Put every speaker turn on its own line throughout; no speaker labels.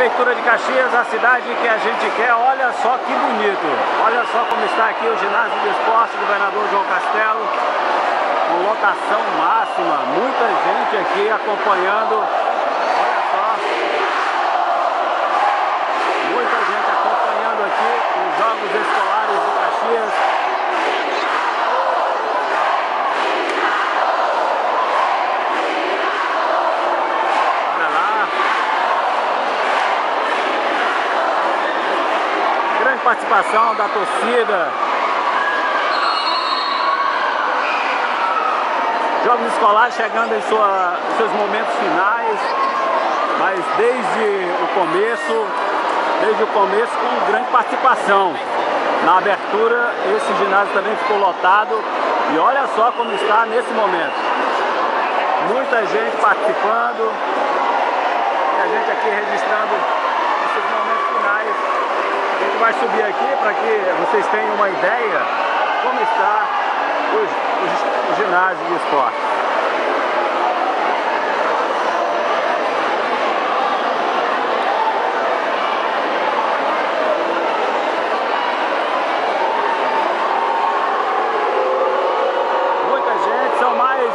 Prefeitura de Caxias, a cidade que a gente quer. Olha só que bonito. Olha só como está aqui o ginásio de esporte, governador João Castelo. Com lotação máxima. Muita gente aqui acompanhando. Olha só. Muita gente acompanhando aqui os Jogos Escolares de Caxias. Participação da torcida. Jogos escolares chegando em sua, seus momentos finais, mas desde o começo, desde o começo com grande participação. Na abertura, esse ginásio também ficou lotado e olha só como está nesse momento. Muita gente participando, e a gente aqui registrando esses momentos finais vai subir aqui para que vocês tenham uma ideia como está o, o, o ginásio de esporte.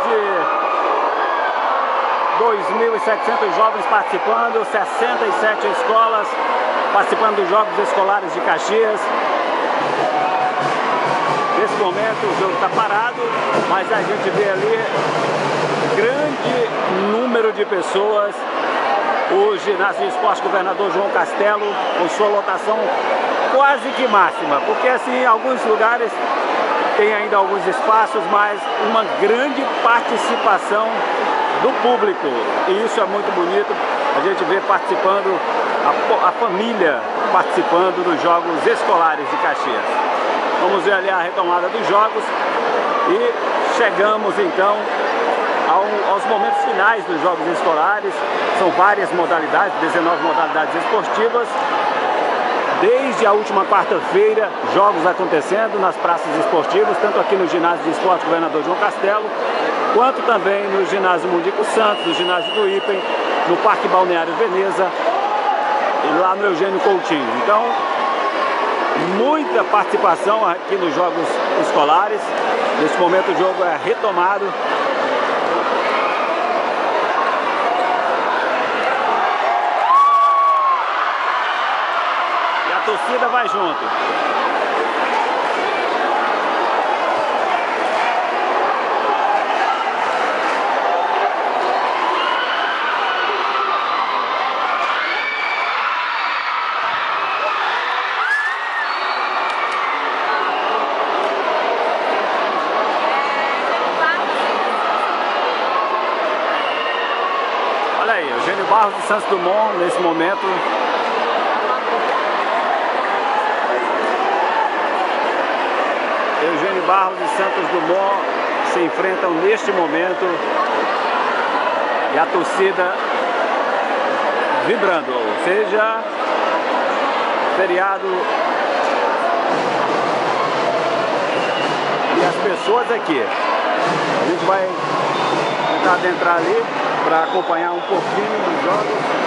De 2.700 jovens participando, 67 escolas participando dos Jogos Escolares de Caxias. Nesse momento o jogo está parado, mas a gente vê ali grande número de pessoas. O ginásio de esporte governador João Castelo, com sua lotação quase que máxima, porque assim em alguns lugares tem ainda alguns espaços, mas uma grande participação do público. E isso é muito bonito, a gente vê participando a, a família participando dos Jogos Escolares de Caxias. Vamos ver ali a retomada dos Jogos e chegamos então ao, aos momentos finais dos Jogos Escolares. São várias modalidades, 19 modalidades esportivas. Desde a última quarta-feira, jogos acontecendo nas praças esportivas, tanto aqui no ginásio de esporte Governador João Castelo, quanto também no ginásio Mundico Santos, no ginásio do Ipen, no Parque Balneário Veneza, e lá no Eugênio Coutinho. Então, muita participação aqui nos jogos escolares. Neste momento o jogo é retomado. A torcida vai junto. Eugênio Barros de Santos Dumont nesse momento. Eugênio Barros de Santos Dumont se enfrentam neste momento e a torcida vibrando, ou seja, feriado e as pessoas aqui. A gente vai adentrar ali para acompanhar um pouquinho dos jogos.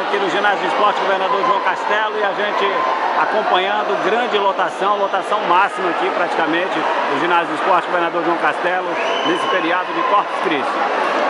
Aqui no ginásio de esporte governador João Castelo e a gente acompanhando grande lotação, lotação máxima aqui praticamente do ginásio de esporte governador João Castelo nesse feriado de Corpus Christi.